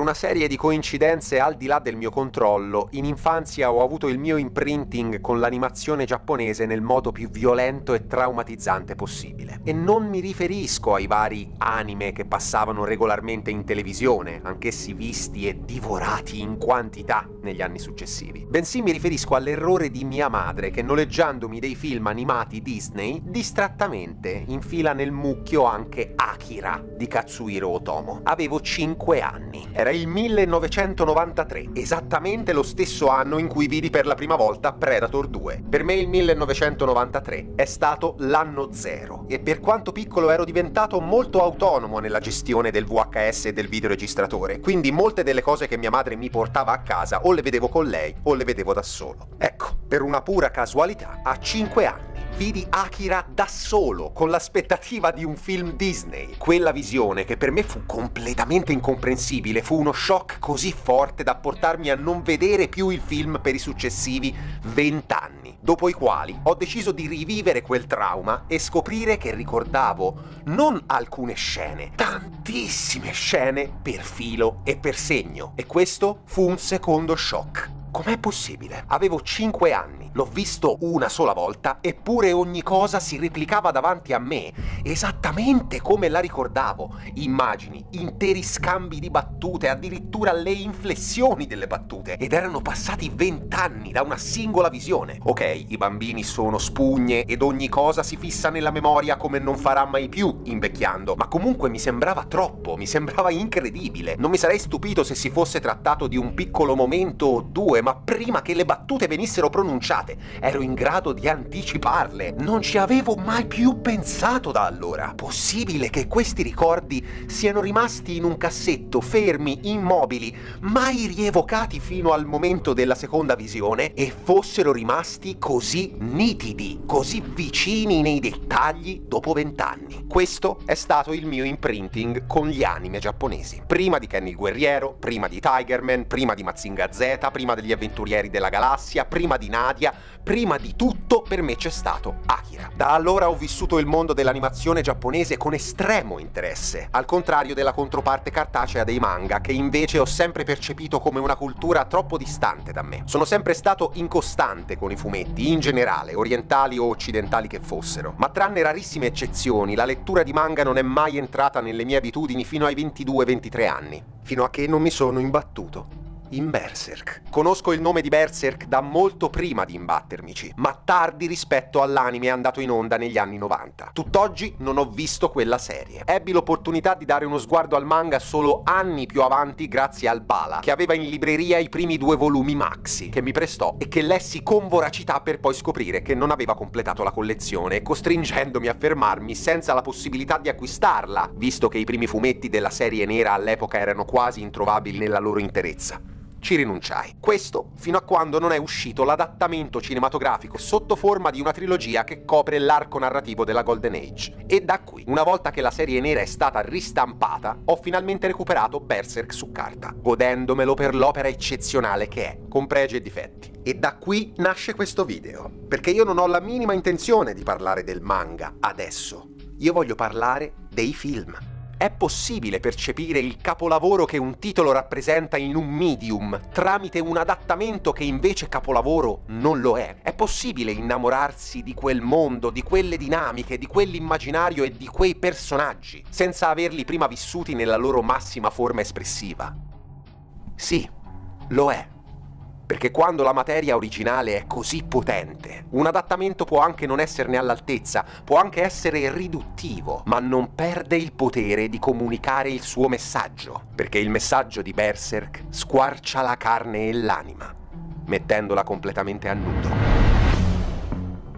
una serie di coincidenze al di là del mio controllo, in infanzia ho avuto il mio imprinting con l'animazione giapponese nel modo più violento e traumatizzante possibile. E non mi riferisco ai vari anime che passavano regolarmente in televisione, anch'essi visti e divorati in quantità negli anni successivi, bensì mi riferisco all'errore di mia madre che noleggiandomi dei film animati Disney distrattamente infila nel mucchio anche Akira di Katsuhiro Otomo. Avevo 5 anni. Era il 1993, esattamente lo stesso anno in cui vidi per la prima volta Predator 2. Per me il 1993 è stato l'anno zero e per quanto piccolo ero diventato molto autonomo nella gestione del VHS e del videoregistratore, quindi molte delle cose che mia madre mi portava a casa o le vedevo con lei o le vedevo da solo. Ecco, per una pura casualità, a 5 anni vidi Akira da solo, con l'aspettativa di un film Disney. Quella visione, che per me fu completamente incomprensibile, fu uno shock così forte da portarmi a non vedere più il film per i successivi vent'anni, dopo i quali ho deciso di rivivere quel trauma e scoprire che ricordavo non alcune scene, tantissime scene per filo e per segno. E questo fu un secondo shock. Com'è possibile? Avevo 5 anni, l'ho visto una sola volta, eppure ogni cosa si replicava davanti a me, esattamente come la ricordavo. Immagini, interi scambi di battute, addirittura le inflessioni delle battute. Ed erano passati 20 anni da una singola visione. Ok, i bambini sono spugne ed ogni cosa si fissa nella memoria come non farà mai più invecchiando, ma comunque mi sembrava troppo, mi sembrava incredibile. Non mi sarei stupito se si fosse trattato di un piccolo momento o due ma prima che le battute venissero pronunciate ero in grado di anticiparle. Non ci avevo mai più pensato da allora. Possibile che questi ricordi siano rimasti in un cassetto, fermi, immobili, mai rievocati fino al momento della seconda visione e fossero rimasti così nitidi, così vicini nei dettagli dopo vent'anni. Questo è stato il mio imprinting con gli anime giapponesi. Prima di Kenny il Guerriero, prima di Tigerman, prima di Mazinga Z, prima degli avventurieri della galassia, prima di Nadia, prima di tutto per me c'è stato Akira. Da allora ho vissuto il mondo dell'animazione giapponese con estremo interesse, al contrario della controparte cartacea dei manga, che invece ho sempre percepito come una cultura troppo distante da me. Sono sempre stato incostante con i fumetti, in generale, orientali o occidentali che fossero, ma tranne rarissime eccezioni, la lettura di manga non è mai entrata nelle mie abitudini fino ai 22-23 anni, fino a che non mi sono imbattuto in Berserk. Conosco il nome di Berserk da molto prima di imbattermici, ma tardi rispetto all'anime andato in onda negli anni 90. Tutt'oggi non ho visto quella serie. Ebbi l'opportunità di dare uno sguardo al manga solo anni più avanti grazie al Bala, che aveva in libreria i primi due volumi maxi, che mi prestò e che lessi con voracità per poi scoprire che non aveva completato la collezione, costringendomi a fermarmi senza la possibilità di acquistarla, visto che i primi fumetti della serie nera all'epoca erano quasi introvabili nella loro interezza ci rinunciai. Questo fino a quando non è uscito l'adattamento cinematografico sotto forma di una trilogia che copre l'arco narrativo della Golden Age. E da qui, una volta che la serie nera è stata ristampata, ho finalmente recuperato Berserk su carta, godendomelo per l'opera eccezionale che è, con pregi e difetti. E da qui nasce questo video, perché io non ho la minima intenzione di parlare del manga adesso. Io voglio parlare dei film. È possibile percepire il capolavoro che un titolo rappresenta in un medium tramite un adattamento che invece capolavoro non lo è? È possibile innamorarsi di quel mondo, di quelle dinamiche, di quell'immaginario e di quei personaggi senza averli prima vissuti nella loro massima forma espressiva? Sì, lo è perché quando la materia originale è così potente, un adattamento può anche non esserne all'altezza, può anche essere riduttivo, ma non perde il potere di comunicare il suo messaggio, perché il messaggio di Berserk squarcia la carne e l'anima, mettendola completamente a nudo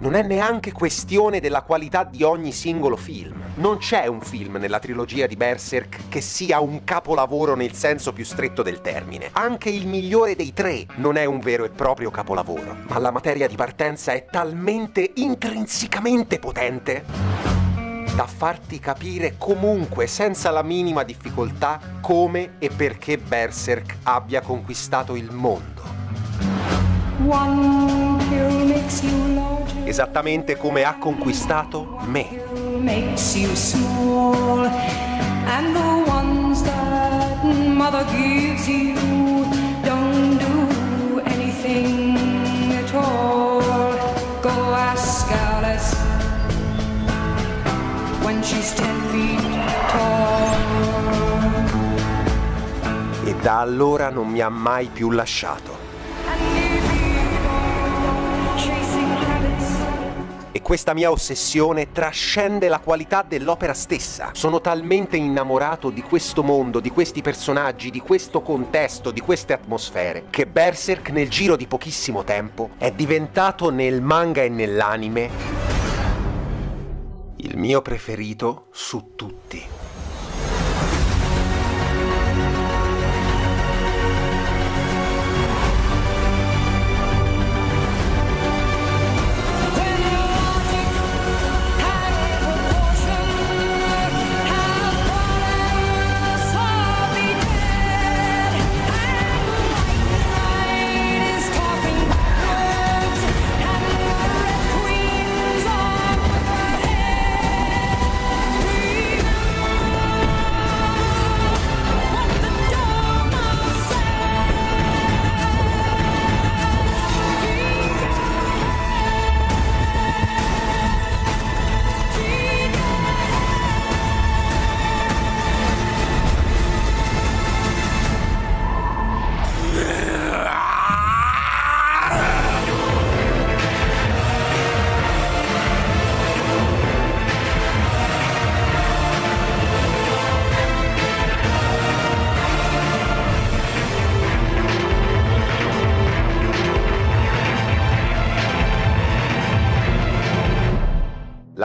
non è neanche questione della qualità di ogni singolo film. Non c'è un film nella trilogia di Berserk che sia un capolavoro nel senso più stretto del termine. Anche il migliore dei tre non è un vero e proprio capolavoro, ma la materia di partenza è talmente intrinsecamente potente da farti capire comunque, senza la minima difficoltà, come e perché Berserk abbia conquistato il mondo. Esattamente come ha conquistato me. Makes you small, and the ones that mother gives you, don't do anything at all. Go ask Alice when she's ten feet tall. E da allora non mi ha mai più lasciato. Questa mia ossessione trascende la qualità dell'opera stessa. Sono talmente innamorato di questo mondo, di questi personaggi, di questo contesto, di queste atmosfere, che Berserk nel giro di pochissimo tempo è diventato nel manga e nell'anime il mio preferito su tutti.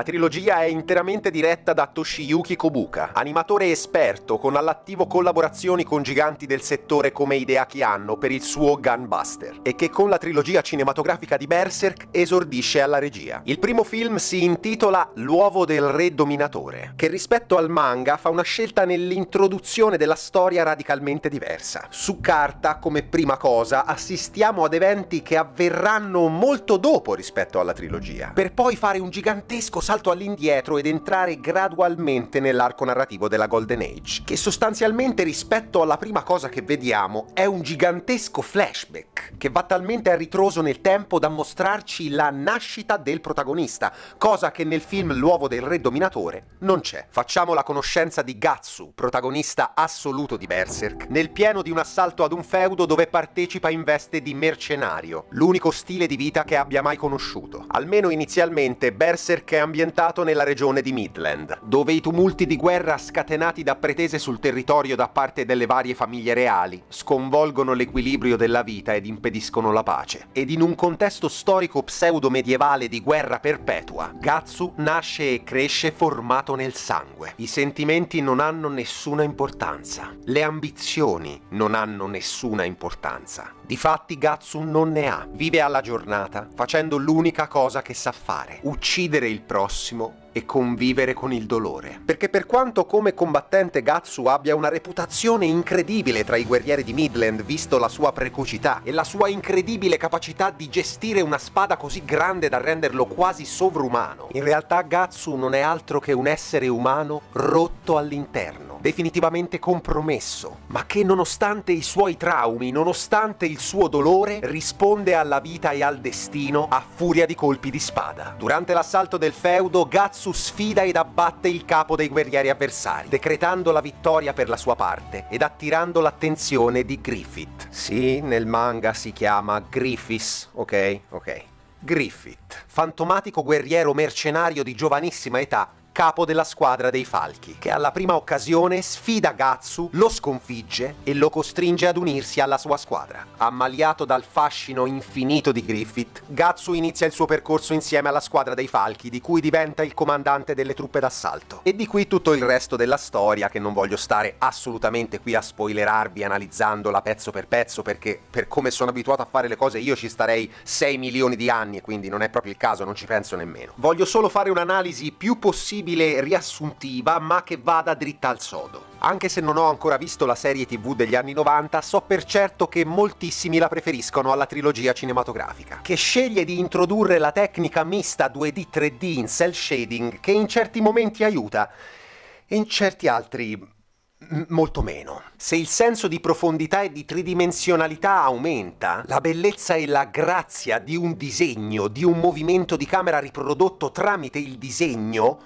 Trilogia è interamente diretta da Toshiyuki Kobuka, animatore esperto con all'attivo collaborazioni con giganti del settore come Hideaki Anno per il suo Gunbuster, e che con la trilogia cinematografica di Berserk esordisce alla regia. Il primo film si intitola L'uovo del re dominatore, che rispetto al manga fa una scelta nell'introduzione della storia radicalmente diversa. Su carta, come prima cosa, assistiamo ad eventi che avverranno molto dopo rispetto alla trilogia, per poi fare un gigantesco salto all'indietro ed entrare gradualmente nell'arco narrativo della Golden Age, che sostanzialmente rispetto alla prima cosa che vediamo è un gigantesco flashback, che va talmente a ritroso nel tempo da mostrarci la nascita del protagonista, cosa che nel film L'uovo del re dominatore non c'è. Facciamo la conoscenza di Gatsu, protagonista assoluto di Berserk, nel pieno di un assalto ad un feudo dove partecipa in veste di mercenario, l'unico stile di vita che abbia mai conosciuto. Almeno inizialmente Berserk è ambientato nella regione di Midland, dove i tumulti di guerra scatenati da pretese sul territorio da parte delle varie famiglie reali sconvolgono l'equilibrio della vita ed impediscono la pace. Ed in un contesto storico pseudo-medievale di guerra perpetua, Gatsu nasce e cresce formato nel sangue. I sentimenti non hanno nessuna importanza. Le ambizioni non hanno nessuna importanza. Difatti Gatsu non ne ha. Vive alla giornata, facendo l'unica cosa che sa fare: uccidere il prossimo e convivere con il dolore. Perché per quanto come combattente Gatsu abbia una reputazione incredibile tra i guerrieri di Midland, visto la sua precocità e la sua incredibile capacità di gestire una spada così grande da renderlo quasi sovrumano, in realtà Gatsu non è altro che un essere umano rotto all'interno, definitivamente compromesso, ma che nonostante i suoi traumi, nonostante il suo dolore, risponde alla vita e al destino a furia di colpi di spada. Durante l'assalto del feudo, Gatsu sfida ed abbatte il capo dei guerrieri avversari, decretando la vittoria per la sua parte ed attirando l'attenzione di Griffith. Sì, nel manga si chiama Griffiths, ok? Ok. Griffith, fantomatico guerriero mercenario di giovanissima età, capo della squadra dei falchi, che alla prima occasione sfida Gatsu, lo sconfigge e lo costringe ad unirsi alla sua squadra. Ammaliato dal fascino infinito di Griffith, Gatsu inizia il suo percorso insieme alla squadra dei falchi, di cui diventa il comandante delle truppe d'assalto. E di qui tutto il resto della storia, che non voglio stare assolutamente qui a spoilerarvi analizzandola pezzo per pezzo, perché per come sono abituato a fare le cose io ci starei 6 milioni di anni quindi non è proprio il caso, non ci penso nemmeno. Voglio solo fare un'analisi più possibile riassuntiva, ma che vada dritta al sodo. Anche se non ho ancora visto la serie TV degli anni 90, so per certo che moltissimi la preferiscono alla trilogia cinematografica, che sceglie di introdurre la tecnica mista 2D-3D in cell shading che in certi momenti aiuta e in certi altri molto meno. Se il senso di profondità e di tridimensionalità aumenta, la bellezza e la grazia di un disegno, di un movimento di camera riprodotto tramite il disegno,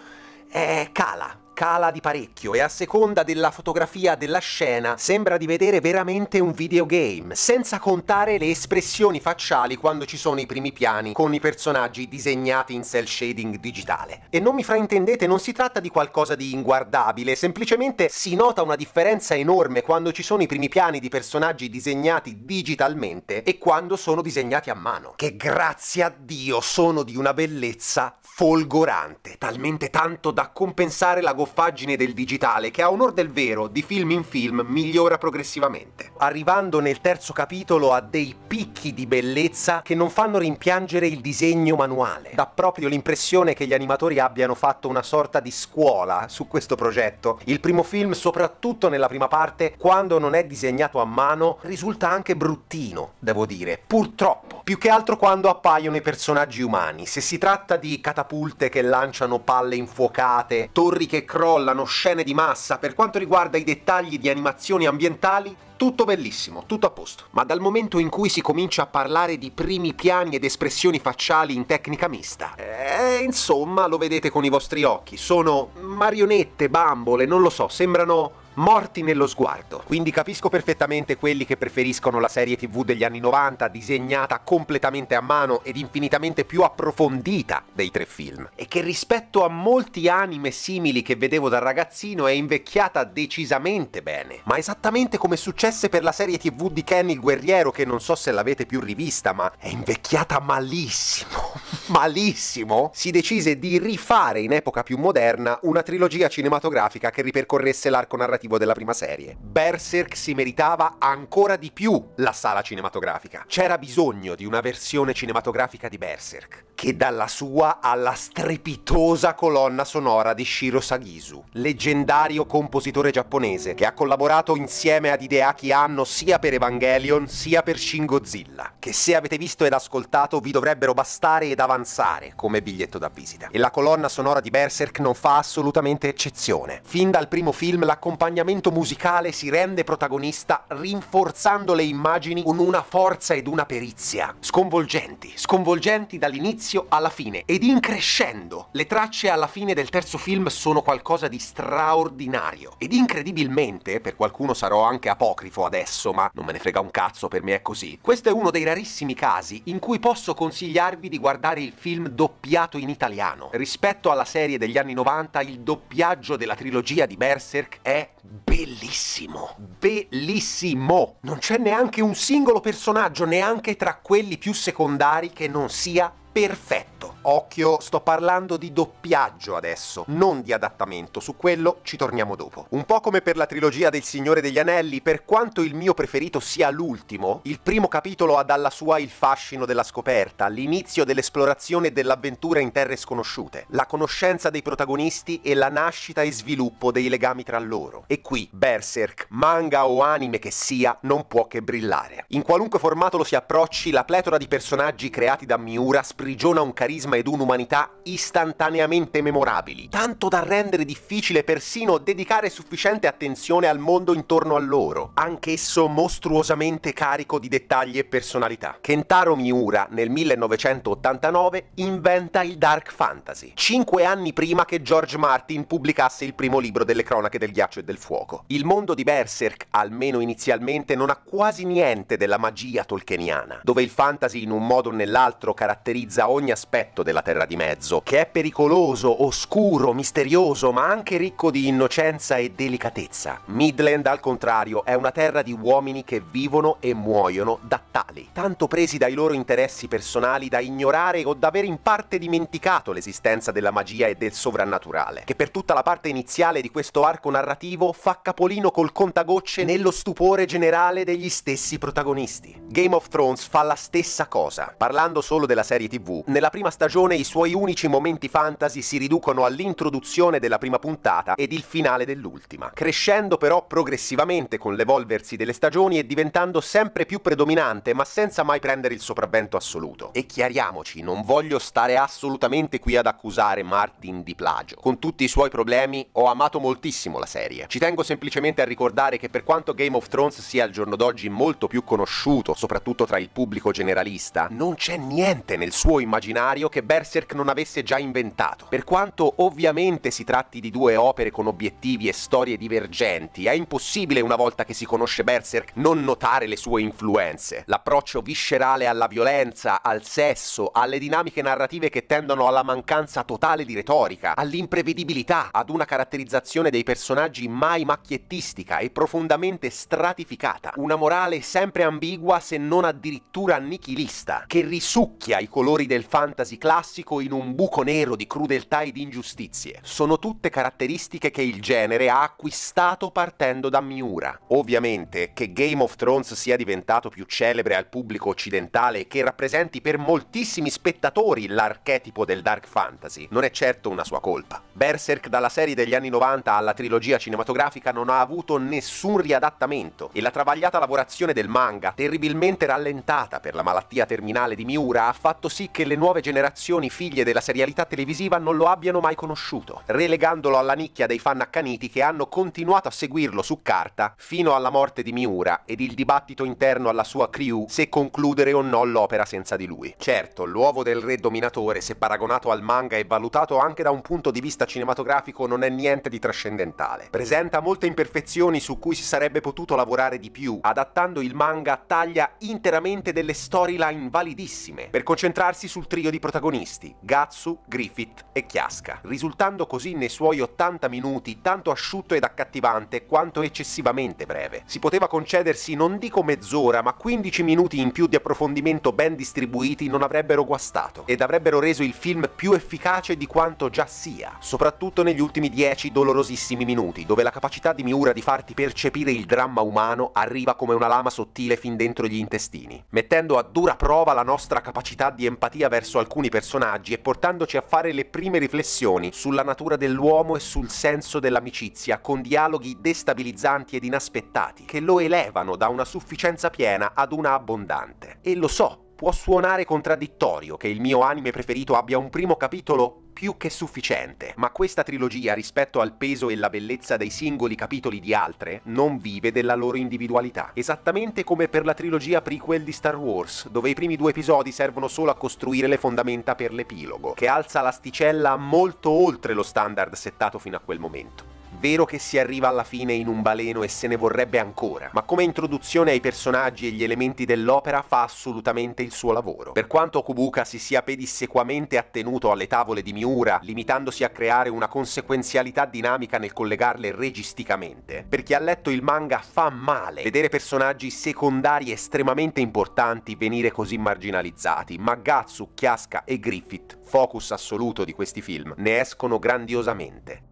eh, cala cala di parecchio e a seconda della fotografia della scena sembra di vedere veramente un videogame, senza contare le espressioni facciali quando ci sono i primi piani con i personaggi disegnati in cell shading digitale. E non mi fraintendete, non si tratta di qualcosa di inguardabile, semplicemente si nota una differenza enorme quando ci sono i primi piani di personaggi disegnati digitalmente e quando sono disegnati a mano, che grazie a Dio sono di una bellezza folgorante, talmente tanto da compensare la goffaggine del digitale che a onor del vero, di film in film, migliora progressivamente. Arrivando nel terzo capitolo a dei picchi di bellezza che non fanno rimpiangere il disegno manuale. Dà proprio l'impressione che gli animatori abbiano fatto una sorta di scuola su questo progetto. Il primo film, soprattutto nella prima parte, quando non è disegnato a mano, risulta anche bruttino, devo dire. Purtroppo. Più che altro quando appaiono i personaggi umani. Se si tratta di catapulte che lanciano palle infuocate, torri che crollano, scene di massa, per quanto riguarda i dettagli di animazioni ambientali, tutto bellissimo, tutto a posto. Ma dal momento in cui si comincia a parlare di primi piani ed espressioni facciali in tecnica mista, eh, insomma, lo vedete con i vostri occhi. Sono marionette, bambole, non lo so, sembrano morti nello sguardo. Quindi capisco perfettamente quelli che preferiscono la serie TV degli anni 90 disegnata completamente a mano ed infinitamente più approfondita dei tre film e che rispetto a molti anime simili che vedevo da ragazzino è invecchiata decisamente bene. Ma esattamente come successe per la serie TV di Ken il guerriero che non so se l'avete più rivista, ma è invecchiata malissimo. malissimo. Si decise di rifare in epoca più moderna una trilogia cinematografica che ripercorresse l'arco narrativo della prima serie. Berserk si meritava ancora di più la sala cinematografica. C'era bisogno di una versione cinematografica di Berserk, che dalla sua alla strepitosa colonna sonora di Shiro Sagisu, leggendario compositore giapponese che ha collaborato insieme ad Hideaki Anno sia per Evangelion sia per Shin Godzilla, che se avete visto ed ascoltato vi dovrebbero bastare ed avanzare come biglietto da visita. E la colonna sonora di Berserk non fa assolutamente eccezione. Fin dal primo film l'accompagnamento musicale si rende protagonista rinforzando le immagini con una forza ed una perizia sconvolgenti, sconvolgenti dall'inizio alla fine ed in crescendo. Le tracce alla fine del terzo film sono qualcosa di straordinario ed incredibilmente, per qualcuno sarò anche apocrifo adesso, ma non me ne frega un cazzo, per me è così. Questo è uno dei rarissimi casi in cui posso consigliarvi di guardare il film doppiato in italiano. Rispetto alla serie degli anni 90, il doppiaggio della trilogia di Berserk è bellissimo. Bellissimo! Non c'è neanche un singolo personaggio, neanche tra quelli più secondari, che non sia perfetto. Occhio, sto parlando di doppiaggio adesso, non di adattamento, su quello ci torniamo dopo. Un po' come per la trilogia del Signore degli Anelli, per quanto il mio preferito sia l'ultimo, il primo capitolo ha dalla sua il fascino della scoperta, l'inizio dell'esplorazione e dell'avventura in terre sconosciute, la conoscenza dei protagonisti e la nascita e sviluppo dei legami tra loro. E qui Berserk, manga o anime che sia, non può che brillare. In qualunque formato lo si approcci, la pletora di personaggi creati da Miura sprigiona un carisma ed un'umanità istantaneamente memorabili, tanto da rendere difficile persino dedicare sufficiente attenzione al mondo intorno a loro, anch'esso mostruosamente carico di dettagli e personalità. Kentaro Miura nel 1989 inventa il Dark Fantasy, cinque anni prima che George Martin pubblicasse il primo libro delle cronache del ghiaccio e del fuoco. Il mondo di Berserk, almeno inizialmente, non ha quasi niente della magia tolkieniana, dove il fantasy in un modo o nell'altro caratterizza ogni aspetto della Terra di Mezzo, che è pericoloso, oscuro, misterioso, ma anche ricco di innocenza e delicatezza. Midland, al contrario, è una terra di uomini che vivono e muoiono da tali, tanto presi dai loro interessi personali da ignorare o da aver in parte dimenticato l'esistenza della magia e del sovrannaturale, che per tutta la parte iniziale di questo arco narrativo fa capolino col contagocce nello stupore generale degli stessi protagonisti. Game of Thrones fa la stessa cosa, parlando solo della serie TV. Nella prima stagione i suoi unici momenti fantasy si riducono all'introduzione della prima puntata ed il finale dell'ultima, crescendo però progressivamente con l'evolversi delle stagioni e diventando sempre più predominante ma senza mai prendere il sopravvento assoluto. E chiariamoci, non voglio stare assolutamente qui ad accusare Martin di plagio. Con tutti i suoi problemi ho amato moltissimo la serie. Ci tengo semplicemente a ricordare che per quanto Game of Thrones sia al giorno d'oggi molto più conosciuto, soprattutto tra il pubblico generalista, non c'è niente nel suo immaginario che Berserk non avesse già inventato. Per quanto ovviamente si tratti di due opere con obiettivi e storie divergenti, è impossibile una volta che si conosce Berserk non notare le sue influenze. L'approccio viscerale alla violenza, al sesso, alle dinamiche narrative che tendono alla mancanza totale di retorica, all'imprevedibilità, ad una caratterizzazione dei personaggi mai macchiettistica e profondamente stratificata, una morale sempre ambigua se non addirittura nichilista, che risucchia i colori del fantasy classico in un buco nero di crudeltà ed ingiustizie. Sono tutte caratteristiche che il genere ha acquistato partendo da Miura. Ovviamente che Game of Thrones sia diventato più celebre al pubblico occidentale e che rappresenti per moltissimi spettatori l'archetipo del dark fantasy non è certo una sua colpa. Berserk dalla serie degli anni 90 alla trilogia cinematografica non ha avuto nessun riadattamento e la travagliata lavorazione del manga, terribilmente rallentata per la malattia terminale di Miura, ha fatto sì che le nuove generazioni figlie della serialità televisiva non lo abbiano mai conosciuto, relegandolo alla nicchia dei fan accaniti che hanno continuato a seguirlo su carta fino alla morte di Miura ed il dibattito interno alla sua crew se concludere o no l'opera senza di lui. Certo, l'uovo del re dominatore, se paragonato al manga e valutato anche da un punto di vista cinematografico, non è niente di trascendentale. Presenta molte imperfezioni su cui si sarebbe potuto lavorare di più, adattando il manga a taglia interamente delle storyline validissime, per concentrarsi sul trio di protagonisti, Gatsu, Griffith e Chiasca, risultando così nei suoi 80 minuti tanto asciutto ed accattivante quanto eccessivamente breve. Si poteva concedersi non dico mezz'ora, ma 15 minuti in più di approfondimento ben distribuiti non avrebbero guastato ed avrebbero reso il film più efficace di quanto già sia, soprattutto negli ultimi 10 dolorosissimi minuti, dove la capacità di Miura di farti percepire il dramma umano arriva come una lama sottile fin dentro gli intestini, mettendo a dura prova la nostra capacità di empatia verso alcuni personaggi e portandoci a fare le prime riflessioni sulla natura dell'uomo e sul senso dell'amicizia, con dialoghi destabilizzanti ed inaspettati, che lo elevano da una sufficienza piena ad una abbondante. E lo so, può suonare contraddittorio che il mio anime preferito abbia un primo capitolo più che sufficiente, ma questa trilogia rispetto al peso e la bellezza dei singoli capitoli di altre non vive della loro individualità, esattamente come per la trilogia prequel di Star Wars, dove i primi due episodi servono solo a costruire le fondamenta per l'epilogo, che alza l'asticella molto oltre lo standard settato fino a quel momento. Vero che si arriva alla fine in un baleno e se ne vorrebbe ancora, ma come introduzione ai personaggi e gli elementi dell'opera fa assolutamente il suo lavoro. Per quanto Okubuka si sia pedissequamente attenuto alle tavole di Miura, limitandosi a creare una conseguenzialità dinamica nel collegarle registicamente, per chi ha letto il manga fa male vedere personaggi secondari estremamente importanti venire così marginalizzati, ma Gatsu, Chiasca e Griffith, focus assoluto di questi film, ne escono grandiosamente.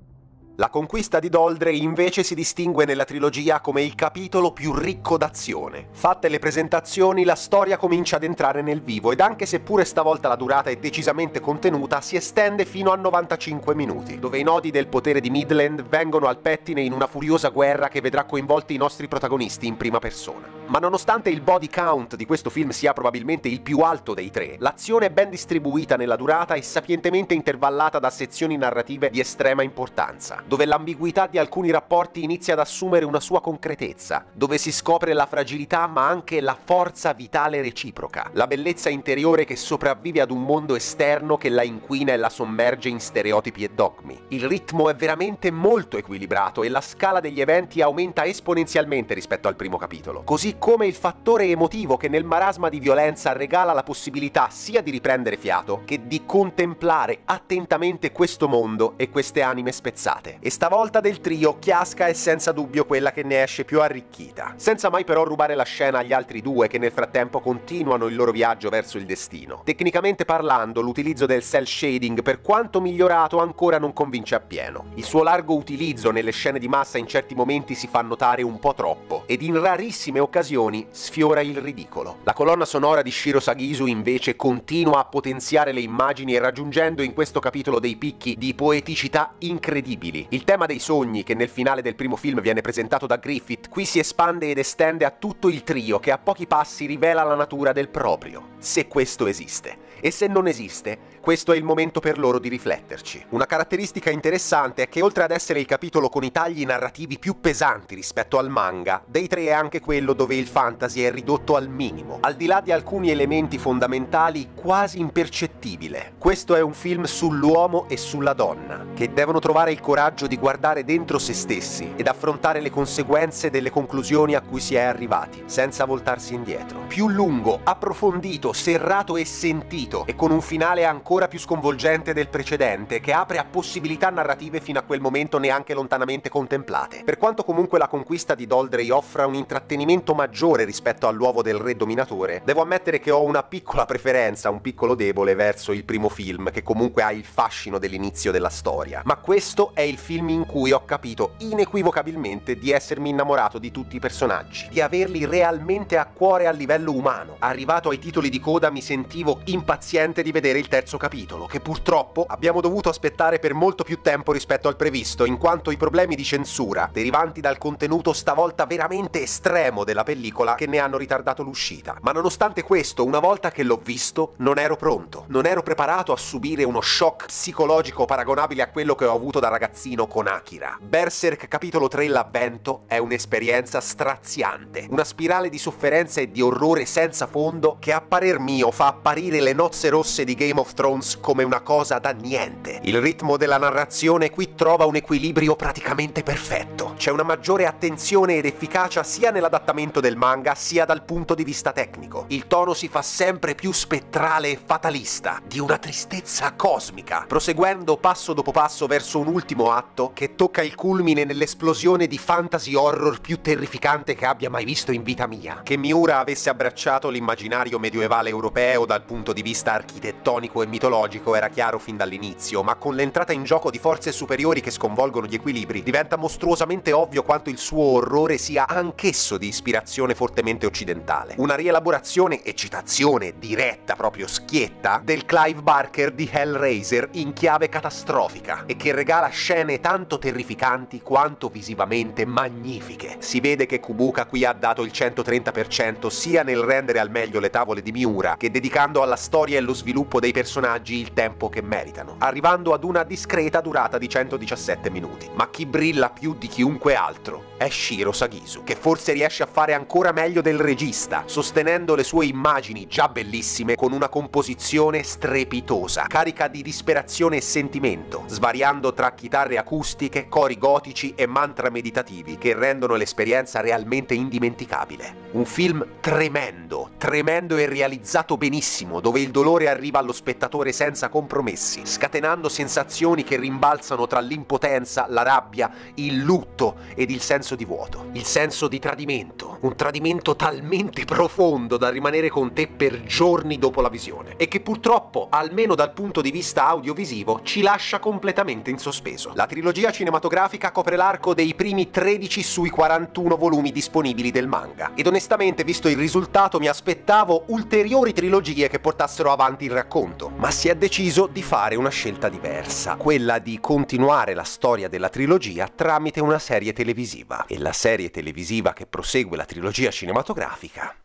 La conquista di Doldre invece si distingue nella trilogia come il capitolo più ricco d'azione. Fatte le presentazioni, la storia comincia ad entrare nel vivo ed anche se pure stavolta la durata è decisamente contenuta, si estende fino a 95 minuti, dove i nodi del potere di Midland vengono al pettine in una furiosa guerra che vedrà coinvolti i nostri protagonisti in prima persona. Ma nonostante il body count di questo film sia probabilmente il più alto dei tre, l'azione è ben distribuita nella durata e sapientemente intervallata da sezioni narrative di estrema importanza dove l'ambiguità di alcuni rapporti inizia ad assumere una sua concretezza, dove si scopre la fragilità ma anche la forza vitale reciproca, la bellezza interiore che sopravvive ad un mondo esterno che la inquina e la sommerge in stereotipi e dogmi. Il ritmo è veramente molto equilibrato e la scala degli eventi aumenta esponenzialmente rispetto al primo capitolo, così come il fattore emotivo che nel marasma di violenza regala la possibilità sia di riprendere fiato che di contemplare attentamente questo mondo e queste anime spezzate. Puntate. E stavolta del trio Chiasca è senza dubbio quella che ne esce più arricchita. Senza mai però rubare la scena agli altri due che nel frattempo continuano il loro viaggio verso il destino. Tecnicamente parlando, l'utilizzo del cell shading, per quanto migliorato, ancora non convince appieno. Il suo largo utilizzo nelle scene di massa in certi momenti si fa notare un po' troppo ed in rarissime occasioni sfiora il ridicolo. La colonna sonora di Shiro Sagisu invece continua a potenziare le immagini raggiungendo in questo capitolo dei picchi di poeticità incredibili. Il tema dei sogni, che nel finale del primo film viene presentato da Griffith, qui si espande ed estende a tutto il trio che a pochi passi rivela la natura del proprio, se questo esiste. E se non esiste, questo è il momento per loro di rifletterci. Una caratteristica interessante è che oltre ad essere il capitolo con i tagli narrativi più pesanti rispetto al manga, dei tre è anche quello dove il fantasy è ridotto al minimo, al di là di alcuni elementi fondamentali quasi impercettibile. Questo è un film sull'uomo e sulla donna, che devono trovare il coraggio di guardare dentro se stessi ed affrontare le conseguenze delle conclusioni a cui si è arrivati, senza voltarsi indietro. Più lungo, approfondito, serrato e sentito e con un finale ancora più sconvolgente del precedente che apre a possibilità narrative fino a quel momento neanche lontanamente contemplate. Per quanto comunque la conquista di Doldrey offra un intrattenimento maggiore rispetto all'uovo del re dominatore, devo ammettere che ho una piccola preferenza, un piccolo debole verso il primo film che comunque ha il fascino dell'inizio della storia. Ma questo è il film in cui ho capito inequivocabilmente di essermi innamorato di tutti i personaggi, di averli realmente a cuore a livello umano. Arrivato ai titoli di coda mi sentivo impaziente di vedere il terzo capitolo, che purtroppo abbiamo dovuto aspettare per molto più tempo rispetto al previsto, in quanto i problemi di censura derivanti dal contenuto stavolta veramente estremo della pellicola che ne hanno ritardato l'uscita. Ma nonostante questo, una volta che l'ho visto, non ero pronto, non ero preparato a subire uno shock psicologico paragonabile a quello che ho avuto da ragazzino con Akira. Berserk capitolo 3 L'avvento è un'esperienza straziante, una spirale di sofferenza e di orrore senza fondo che a parer mio fa apparire le nozze rosse di Game of Thrones come una cosa da niente. Il ritmo della narrazione qui trova un equilibrio praticamente perfetto. C'è una maggiore attenzione ed efficacia sia nell'adattamento del manga sia dal punto di vista tecnico. Il tono si fa sempre più spettrale e fatalista, di una tristezza cosmica, proseguendo passo dopo passo verso un ultimo atto che tocca il culmine nell'esplosione di fantasy horror più terrificante che abbia mai visto in vita mia. Che Miura avesse abbracciato l'immaginario medievale europeo dal punto di vista architettonico e mitologico era chiaro fin dall'inizio, ma con l'entrata in gioco di forze superiori che sconvolgono gli equilibri, diventa mostruosamente ovvio quanto il suo orrore sia anch'esso di ispirazione fortemente occidentale. Una rielaborazione e citazione diretta, proprio schietta, del Clive Barker di Hellraiser in chiave catastrofica e che regala scene tanto terrificanti quanto visivamente magnifiche. Si vede che Kubuka qui ha dato il 130% sia nel rendere al meglio le tavole di Miura che dedicando alla storia e lo sviluppo dei personaggi il tempo che meritano, arrivando ad una discreta durata di 117 minuti. Ma chi brilla più di chiunque altro è Shiro Sagisu, che forse riesce a fare ancora meglio del regista, sostenendo le sue immagini già bellissime con una composizione strepitosa, carica di disperazione e sentimento, svariando tra chitarre acustiche, cori gotici e mantra meditativi che rendono l'esperienza realmente indimenticabile. Un film tremendo, tremendo e realizzato benissimo, dove il dolore arriva allo spettatore senza compromessi, scatenando sensazioni che rimbalzano tra l'impotenza, la rabbia, il lutto ed il senso di vuoto. Il senso di tradimento, un tradimento talmente profondo da rimanere con te per giorni dopo la visione e che purtroppo, almeno dal punto di vista audiovisivo, ci lascia completamente in sospeso. La trilogia cinematografica copre l'arco dei primi 13 sui 41 volumi disponibili del manga ed onestamente, visto il risultato, mi aspettavo ulteriori trilogie che portassero avanti il racconto, ma si è deciso di fare una scelta diversa, quella di continuare la storia della trilogia tramite una serie televisiva. E la serie televisiva che prosegue la trilogia cinematografica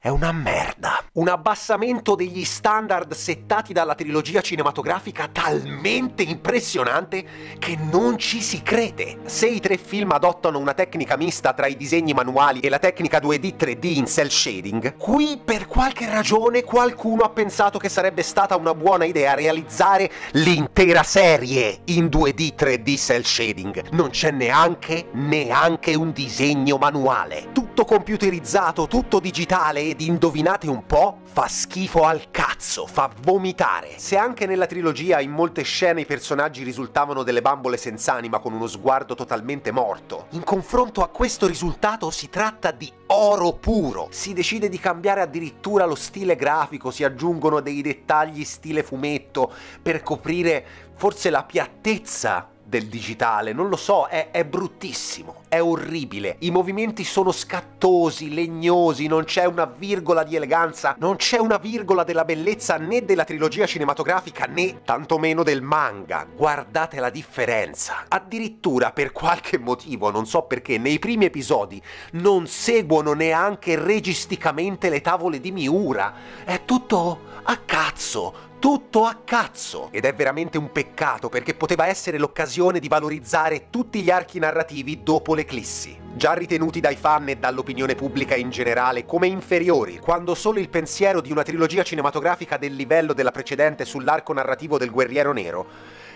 è una merda. Un abbassamento degli standard settati dalla trilogia cinematografica talmente impressionante che non ci si crede. Se i tre film adottano una tecnica mista tra i disegni manuali e la tecnica 2D 3D in cell shading, qui per qualche ragione qualcuno ha pensato che sarebbe stata una buona idea realizzare l'intera serie in 2D 3D cell shading. Non c'è neanche neanche un disegno manuale. Tutto computerizzato, tutto digitale ed indovinate un po', fa schifo al cazzo, fa vomitare. Se anche nella trilogia in molte scene i personaggi risultavano delle bambole senza anima con uno sguardo totalmente morto, in confronto a questo risultato si tratta di oro puro. Si decide di cambiare addirittura lo stile grafico, si aggiungono dei dettagli stile fumetto per coprire forse la piattezza del digitale, non lo so, è, è, bruttissimo, è orribile. I movimenti sono scattosi, legnosi, non c'è una virgola di eleganza, non c'è una virgola della bellezza né della trilogia cinematografica né tantomeno del manga. Guardate la differenza. Addirittura per qualche motivo, non so perché, nei primi episodi non seguono neanche registicamente le tavole di Miura. È tutto a cazzo, tutto a cazzo! Ed è veramente un peccato perché poteva essere l'occasione di valorizzare tutti gli archi narrativi dopo l'eclissi, già ritenuti dai fan e dall'opinione pubblica in generale come inferiori, quando solo il pensiero di una trilogia cinematografica del livello della precedente sull'arco narrativo del Guerriero Nero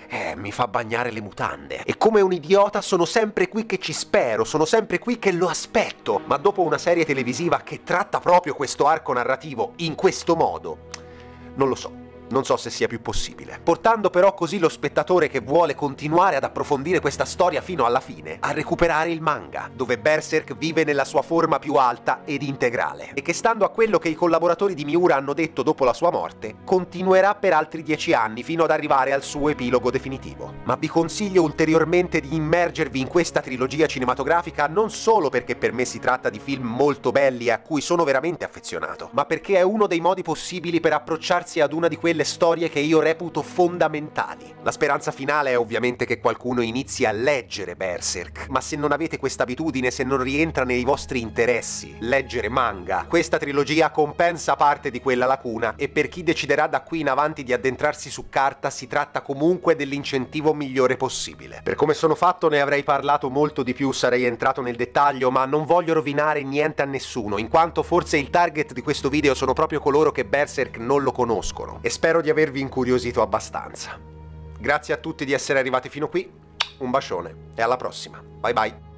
eh, mi fa bagnare le mutande. E come un idiota sono sempre qui che ci spero, sono sempre qui che lo aspetto, ma dopo una serie televisiva che tratta proprio questo arco narrativo in questo modo, non lo so non so se sia più possibile. Portando però così lo spettatore che vuole continuare ad approfondire questa storia fino alla fine a recuperare il manga, dove Berserk vive nella sua forma più alta ed integrale, e che stando a quello che i collaboratori di Miura hanno detto dopo la sua morte, continuerà per altri dieci anni fino ad arrivare al suo epilogo definitivo. Ma vi consiglio ulteriormente di immergervi in questa trilogia cinematografica non solo perché per me si tratta di film molto belli a cui sono veramente affezionato, ma perché è uno dei modi possibili per approcciarsi ad una di quelle delle storie che io reputo fondamentali. La speranza finale è ovviamente che qualcuno inizi a leggere Berserk, ma se non avete questa abitudine, se non rientra nei vostri interessi leggere manga, questa trilogia compensa parte di quella lacuna e per chi deciderà da qui in avanti di addentrarsi su carta si tratta comunque dell'incentivo migliore possibile. Per come sono fatto ne avrei parlato molto di più, sarei entrato nel dettaglio, ma non voglio rovinare niente a nessuno, in quanto forse il target di questo video sono proprio coloro che Berserk non lo conoscono. E spero di avervi incuriosito abbastanza. Grazie a tutti di essere arrivati fino qui, un bacione e alla prossima. Bye bye.